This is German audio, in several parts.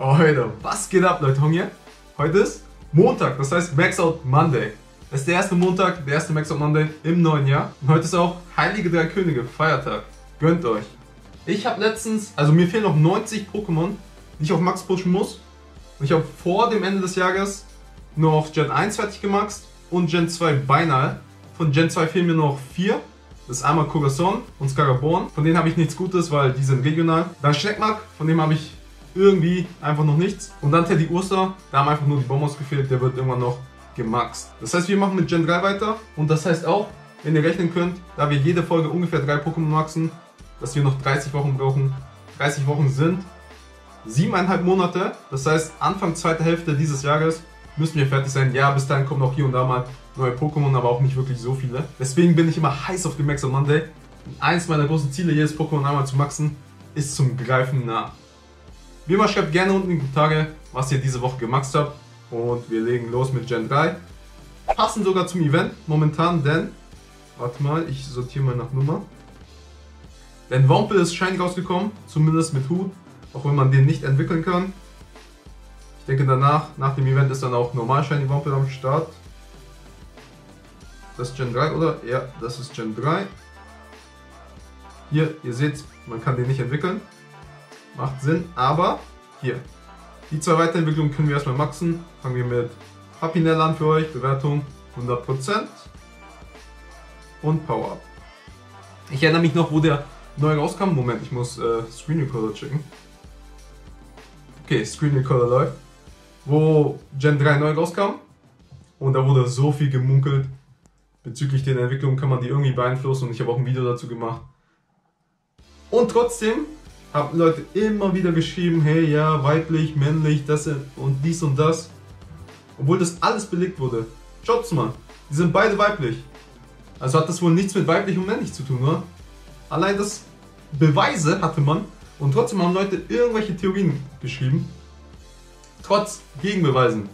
Leute, was geht ab, Leute? Hier? Heute ist Montag, das heißt Max Out Monday. Es ist der erste Montag, der erste Max Out Monday im neuen Jahr. Und heute ist auch Heilige Drei Könige, Feiertag. Gönnt euch. Ich habe letztens, also mir fehlen noch 90 Pokémon, die ich auf Max pushen muss. Und ich habe vor dem Ende des Jahres auf Gen 1 fertig gemaxt und Gen 2 beinahe. Von Gen 2 fehlen mir noch 4. Das ist einmal Corazon und Scaraborn. Von denen habe ich nichts Gutes, weil die sind regional. Dann Schneckmark, von dem habe ich irgendwie einfach noch nichts. Und dann Teddy Ursa, da haben einfach nur die Bombos gefehlt, der wird irgendwann noch gemaxt. Das heißt, wir machen mit Gen 3 weiter und das heißt auch, wenn ihr rechnen könnt, da wir jede Folge ungefähr drei Pokémon maxen, dass wir noch 30 Wochen brauchen. 30 Wochen sind siebeneinhalb Monate. Das heißt, Anfang zweite Hälfte dieses Jahres müssen wir fertig sein. Ja, bis dahin kommen auch hier und da mal neue Pokémon, aber auch nicht wirklich so viele. Deswegen bin ich immer heiß auf den Max on Monday. Und eins meiner großen Ziele, jedes Pokémon einmal zu maxen, ist zum Greifen nah. Wie immer, schreibt gerne unten in die Kommentare, was ihr diese Woche gemaxt habt. Und wir legen los mit Gen 3. Passen sogar zum Event momentan, denn, warte mal, ich sortiere mal nach Nummer. Denn Wompel ist shiny rausgekommen, zumindest mit Hut, auch wenn man den nicht entwickeln kann. Ich denke danach, nach dem Event ist dann auch normal Shiny Wompel am Start. Das ist Gen 3, oder? Ja, das ist Gen 3. Hier, ihr seht, man kann den nicht entwickeln. Macht Sinn, aber hier. Die zwei Weiterentwicklungen können wir erstmal maxen. Fangen wir mit Papinella an für euch. Bewertung 100%. Und Power Up. Ich erinnere mich noch, wo der neu rauskam. Moment, ich muss äh, Screen Recorder checken. Okay, Screen Recorder läuft. Wo Gen 3 neu rauskam. Und da wurde so viel gemunkelt. Bezüglich den Entwicklungen kann man die irgendwie beeinflussen. Und ich habe auch ein Video dazu gemacht. Und trotzdem haben Leute immer wieder geschrieben, hey ja, weiblich, männlich, das und dies und das. Obwohl das alles belegt wurde. Schaut's mal, die sind beide weiblich. Also hat das wohl nichts mit weiblich und männlich zu tun, oder? Allein das Beweise hatte man und trotzdem haben Leute irgendwelche Theorien geschrieben. Trotz Gegenbeweisen.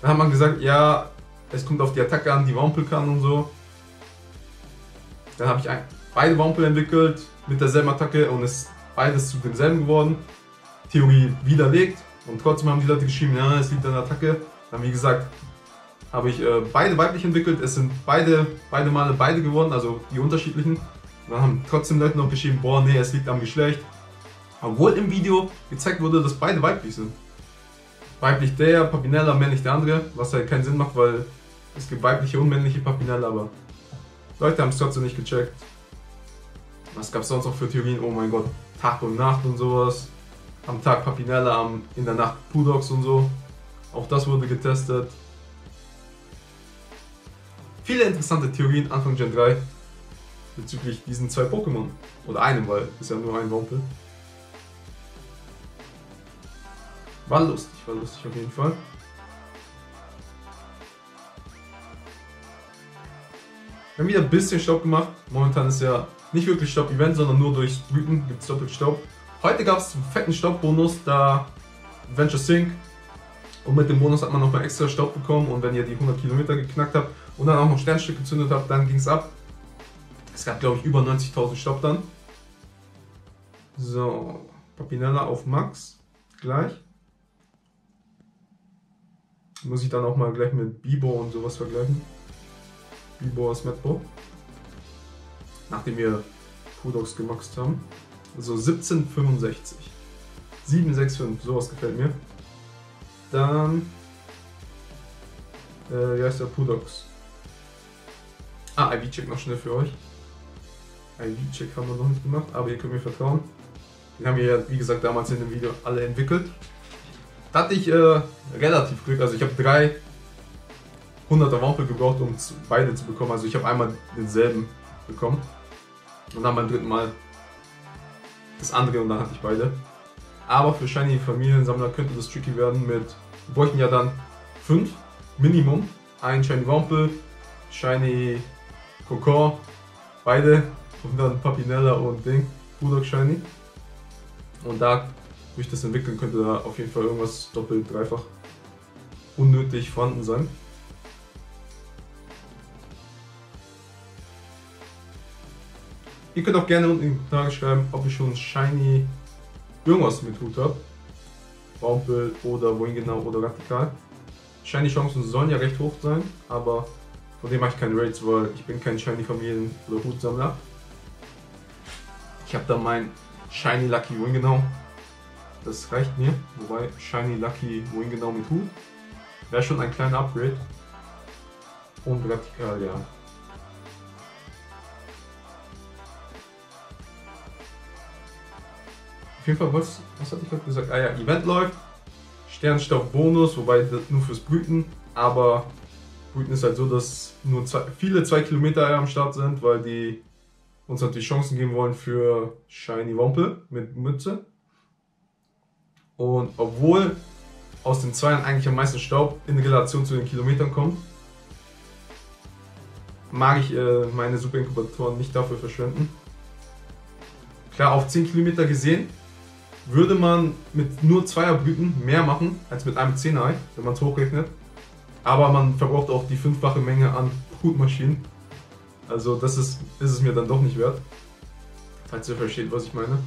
Dann hat man gesagt, ja, es kommt auf die Attacke an, die Wampel kann und so. Dann habe ich ein, beide Wampel entwickelt mit derselben Attacke und ist beides zu demselben geworden. Theorie widerlegt und trotzdem haben die Leute geschrieben, ja, es liegt an der Attacke. Dann wie gesagt, habe ich äh, beide weiblich entwickelt. Es sind beide, beide Male beide geworden, also die unterschiedlichen. Dann haben trotzdem Leute noch geschrieben, boah, nee, es liegt am Geschlecht. Obwohl im Video gezeigt wurde, dass beide weiblich sind. Weiblich der, Papinella, männlich der andere, was halt keinen Sinn macht, weil es gibt weibliche und männliche Papinella, aber Leute haben es trotzdem nicht gecheckt. Was gab es sonst noch für Theorien? Oh mein Gott, Tag und Nacht und sowas. Am Tag Papinella, am, in der Nacht Pudox und so. Auch das wurde getestet. Viele interessante Theorien Anfang Gen 3 bezüglich diesen zwei Pokémon. Oder einem, weil ist ja nur ein Wampel. War lustig, war lustig auf jeden Fall. Wir haben wieder ein bisschen Staub gemacht. Momentan ist ja nicht wirklich Staub-Event, sondern nur durch Brüten gibt es doppelt Staub. Heute gab es einen fetten Staubbonus, da Venture Sync. Und mit dem Bonus hat man nochmal extra Staub bekommen. Und wenn ihr die 100 Kilometer geknackt habt und dann auch noch Sternstück gezündet habt, dann ging es ab. Es gab, glaube ich, über 90.000 Staub dann. So, Papinella auf Max. Gleich. Muss ich dann auch mal gleich mit Bibo und sowas vergleichen. Bibo aus Metbo nachdem wir Pudox gemaxt haben. Also 1765. 765, sowas gefällt mir. Dann, äh, wie heißt der Pudox? Ah, IV-Check noch schnell für euch. IV-Check haben wir noch nicht gemacht, aber ihr könnt mir vertrauen. Den haben wir ja, wie gesagt, damals in dem Video alle entwickelt. Da hatte ich äh, relativ Glück, also ich habe drei 100er Wampel gebraucht, um beide zu bekommen. Also ich habe einmal denselben bekommen. Und dann beim dritten Mal das andere und dann hatte ich beide. Aber für Shiny Familiensammler könnte das tricky werden mit, wir bräuchten ja dann fünf Minimum. Ein Shiny Wampel, Shiny Kokor, beide und dann Papinella und Ding, Bulldog Shiny. Und da, durch das entwickeln, könnte da auf jeden Fall irgendwas doppelt, dreifach unnötig vorhanden sein. Ihr könnt auch gerne unten in die Kommentare schreiben, ob ihr schon Shiny irgendwas mit Hut habe. Baumpel oder wohin genau oder radikal. Shiny-Chancen sollen ja recht hoch sein, aber von dem mache ich keine Raids, weil ich bin kein Shiny-Familien- oder Hutsammler. Ich habe da mein Shiny Lucky Wing genau. Das reicht mir, wobei Shiny Lucky Wing genau mit Hut wäre schon ein kleiner Upgrade. Und radikal, ja. Jeden Fall, was, was hatte ich gerade gesagt? Ah ja, Event läuft. Sternstaub-Bonus, wobei das nur fürs Brüten. Aber Brüten ist halt so, dass nur zwei, viele 2 Kilometer am Start sind, weil die uns natürlich Chancen geben wollen für Shiny Wompe mit Mütze. Und obwohl aus den Zweiern eigentlich am meisten Staub in Relation zu den Kilometern kommt, mag ich äh, meine Superinkubatoren nicht dafür verschwenden. Klar, auf 10 Kilometer gesehen würde man mit nur Zweierblüten mehr machen als mit einem Zehner, wenn man es hochrechnet. Aber man verbraucht auch die fünffache Menge an Brutmaschinen. Also das ist, ist es mir dann doch nicht wert. Falls ihr versteht, was ich meine.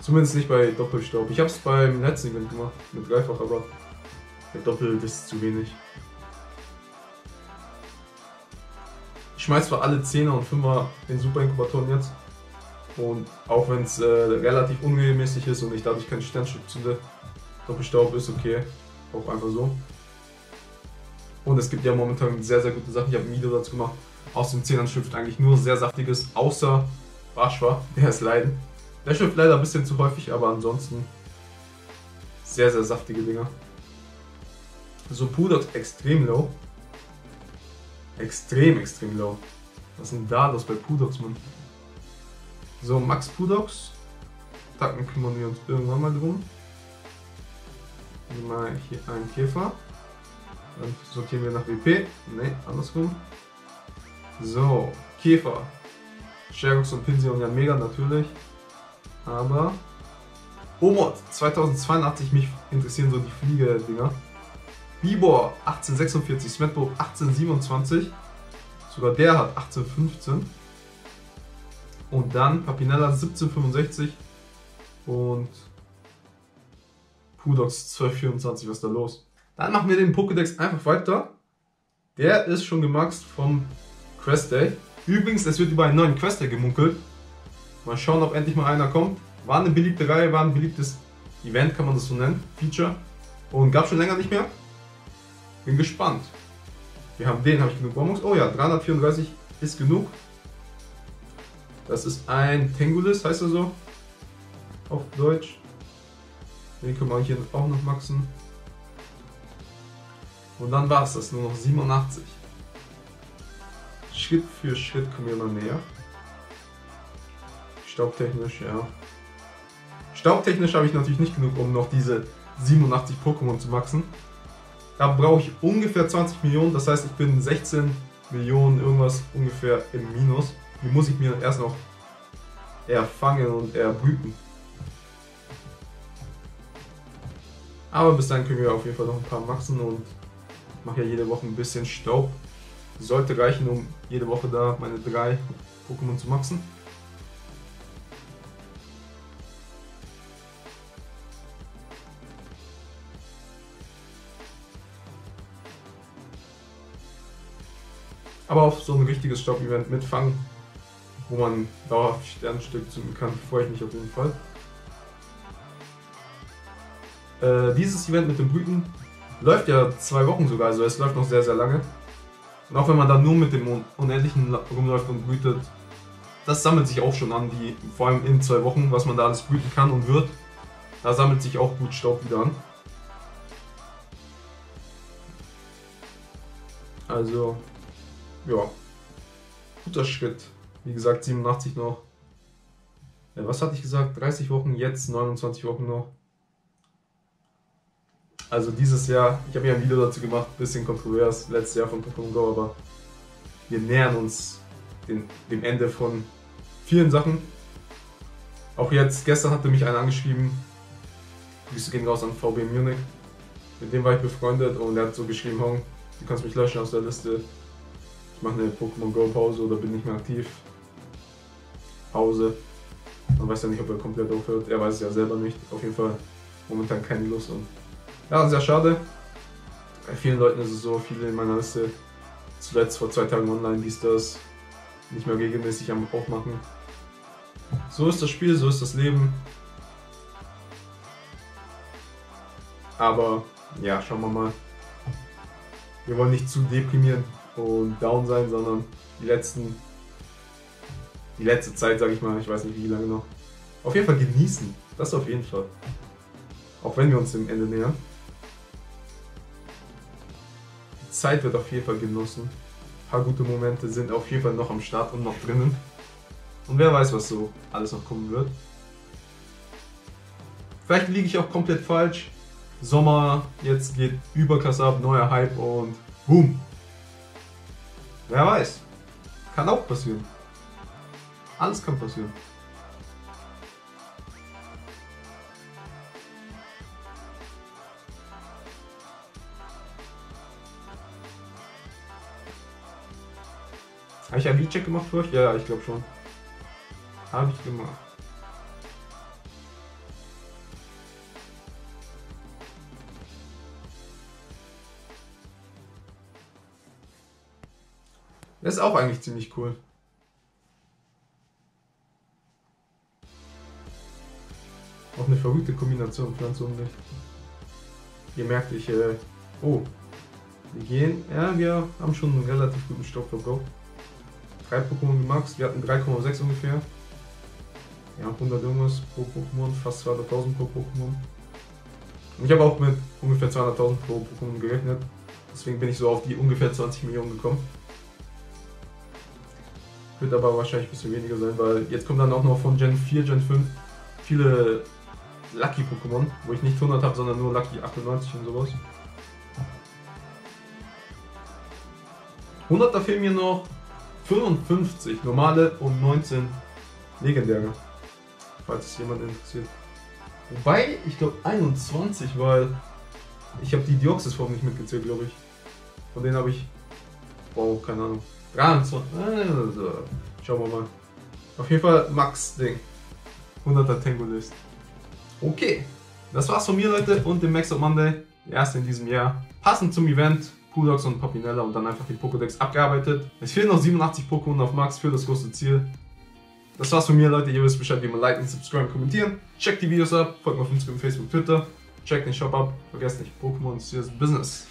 Zumindest nicht bei Doppelstaub. Ich habe es beim letzten Event gemacht, mit Dreifach, aber bei Doppel ist zu wenig. Schmeiß zwar alle 10er und 5er in Superinkubatoren jetzt. Und auch wenn es äh, relativ unregelmäßig ist und ich dadurch kein Sternstück zünde, Doppelstaub ist okay. Auch einfach so. Und es gibt ja momentan sehr, sehr gute Sachen. Ich habe ein Video dazu gemacht. Aus dem 10ern schlüpft eigentlich nur sehr saftiges, außer Barschwa, der ist leiden. Der schlüpft leider ein bisschen zu häufig, aber ansonsten sehr, sehr saftige Dinger. So Pudox extrem low. Extrem, extrem low. Was ist denn da los bei Pudox, Mann? So, Max Pudox. Tacken kümmern wir uns irgendwann mal drum. Mal hier einen Käfer. Dann sortieren wir nach WP. Ne, andersrum. So, Käfer. Shergox und Pinsy und Jan Mega natürlich. Aber. Omod 2082, mich interessieren so die Fliege-Dinger. Bibor 1846, Smetbo 1827. Sogar der hat 1815. Und dann Papinella 1765 und Pudox 1224. Was ist da los? Dann machen wir den Pokédex einfach weiter. Der ist schon gemaxt vom Quest Day. Übrigens, es wird über einen neuen Quest Day gemunkelt. Mal schauen, ob endlich mal einer kommt. War eine beliebte Reihe, war ein beliebtes Event, kann man das so nennen. Feature. Und gab schon länger nicht mehr. Bin gespannt. Wir haben den, habe ich genug Bonbons. Oh ja, 334 ist genug. Das ist ein Tengulis, heißt er so. Auf Deutsch. Den können wir hier auch noch maxen. Und dann war es das, nur noch 87. Schritt für Schritt kommen wir immer näher. Staubtechnisch, ja. Staubtechnisch habe ich natürlich nicht genug, um noch diese 87 Pokémon zu maxen. Da brauche ich ungefähr 20 Millionen, das heißt ich bin 16 Millionen irgendwas ungefähr im Minus. Die muss ich mir erst noch erfangen und erbrüten. Aber bis dann können wir auf jeden Fall noch ein paar maxen und mache ja jede Woche ein bisschen Staub. Sollte reichen, um jede Woche da meine drei Pokémon zu maxen. Aber auf so ein richtiges Staub-Event mitfangen, wo man dauerhaft Sternstück zünden kann, freue ich mich auf jeden Fall. Äh, dieses Event mit dem Brüten läuft ja zwei Wochen sogar, also es läuft noch sehr, sehr lange. Und auch wenn man dann nur mit dem Unendlichen rumläuft und brütet, das sammelt sich auch schon an, die, vor allem in zwei Wochen, was man da alles brüten kann und wird. Da sammelt sich auch gut Staub wieder an. Also, ja, guter Schritt. Wie gesagt, 87 noch. Ja, was hatte ich gesagt? 30 Wochen, jetzt 29 Wochen noch. Also dieses Jahr, ich habe ja ein Video dazu gemacht, bisschen kontrovers, letztes Jahr von Pokémon Go, aber wir nähern uns den, dem Ende von vielen Sachen. Auch jetzt, gestern hatte mich einer angeschrieben, Grüße gehen raus an VB Munich. Mit dem war ich befreundet und er hat so geschrieben, Hong, du kannst mich löschen aus der Liste. Mache eine Pokémon Go Pause oder bin nicht mehr aktiv. Pause. Man weiß ja nicht, ob er komplett aufhört. Er weiß es ja selber nicht. Auf jeden Fall momentan keine Lust. Und ja, sehr schade. Bei vielen Leuten ist es so, viele in meiner Liste, zuletzt vor zwei Tagen online, dies, das, nicht mehr regelmäßig am Aufmachen. So ist das Spiel, so ist das Leben. Aber ja, schauen wir mal. Wir wollen nicht zu deprimieren und down sein, sondern die letzten, die letzte Zeit, sage ich mal, ich weiß nicht wie lange noch, auf jeden Fall genießen. Das auf jeden Fall. Auch wenn wir uns dem Ende nähern. Die Zeit wird auf jeden Fall genossen. Ein paar gute Momente sind auf jeden Fall noch am Start und noch drinnen. Und wer weiß, was so alles noch kommen wird. Vielleicht liege ich auch komplett falsch. Sommer, jetzt geht Überklasse ab, neuer Hype und boom. Wer weiß. Kann auch passieren. Alles kann passieren. Habe ich einen V-Check gemacht für euch? Ja, ich glaube schon. Habe ich gemacht. Das ist auch eigentlich ziemlich cool. Auch eine verrückte Kombination Pflanze und Licht. Ihr merkt, ich, äh, oh, wir gehen, ja, wir haben schon einen relativ guten Stoffverbrauch. Drei Pokémon gemaxt, wir hatten 3,6 ungefähr. Ja, 100 irgendwas pro Pokémon, fast 200.000 pro Pokémon. Und ich habe auch mit ungefähr 200.000 pro Pokémon gerechnet. Deswegen bin ich so auf die ungefähr 20 Millionen gekommen. Wird aber wahrscheinlich ein bisschen weniger sein, weil jetzt kommen dann auch noch von Gen 4, Gen 5 viele Lucky Pokémon, wo ich nicht 100 habe, sondern nur Lucky 98 und sowas. 100 da fehlen mir noch 55 normale und 19 legendäre. Falls es jemand interessiert. Wobei, ich glaube 21, weil ich habe die Deoxys-Form nicht mitgezählt, glaube ich. Von denen habe ich, wow, keine Ahnung, 23. Also, schauen wir mal. Auf jeden Fall Max-Ding. 100er Tango-List. Okay, das war's von mir, Leute, und dem Max of Monday. Der erste in diesem Jahr. Passend zum Event. Pudox und Papinella und dann einfach die Pokédex abgearbeitet. Es fehlen noch 87 Pokémon auf Max für das große Ziel. Das war's von mir, Leute. Ihr wisst Bescheid, wie man liken, subscriben, kommentieren. Checkt die Videos ab, folgt mir auf Instagram, Facebook, Twitter. Checkt den Shop ab. Vergesst nicht, Pokémon ist Business.